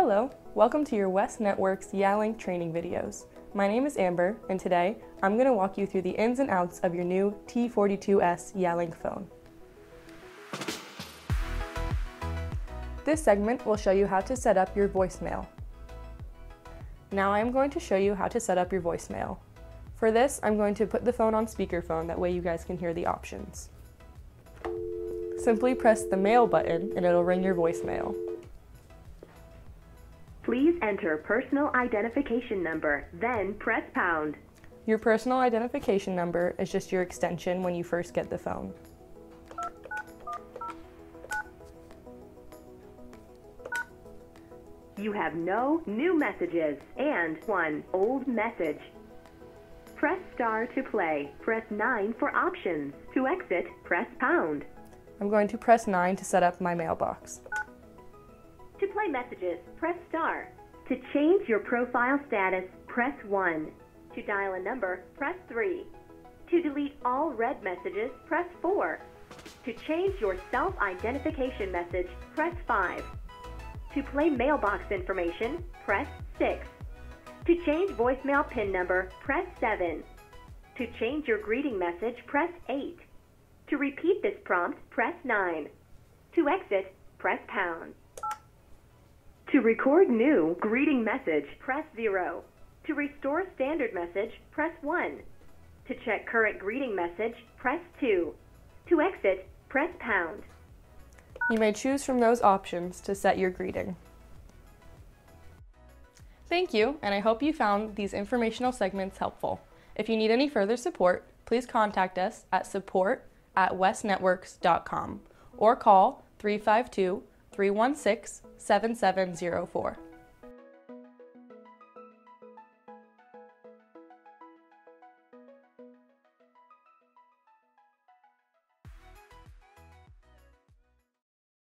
Hello, welcome to your West Networks Yealink training videos. My name is Amber, and today I'm going to walk you through the ins and outs of your new T42S Yealink phone. This segment will show you how to set up your voicemail. Now I am going to show you how to set up your voicemail. For this, I'm going to put the phone on speakerphone, that way you guys can hear the options. Simply press the mail button and it'll ring your voicemail. Please enter personal identification number, then press pound. Your personal identification number is just your extension when you first get the phone. You have no new messages and one old message. Press star to play. Press 9 for options. To exit, press pound. I'm going to press 9 to set up my mailbox. To play messages, press star. To change your profile status, press 1. To dial a number, press 3. To delete all read messages, press 4. To change your self-identification message, press 5. To play mailbox information, press 6. To change voicemail PIN number, press 7. To change your greeting message, press 8. To repeat this prompt, press 9. To exit, press pound. To record new greeting message, press 0. To restore standard message, press 1. To check current greeting message, press 2. To exit, press pound. You may choose from those options to set your greeting. Thank you, and I hope you found these informational segments helpful. If you need any further support, please contact us at support at westnetworks.com or call 352 316 7704.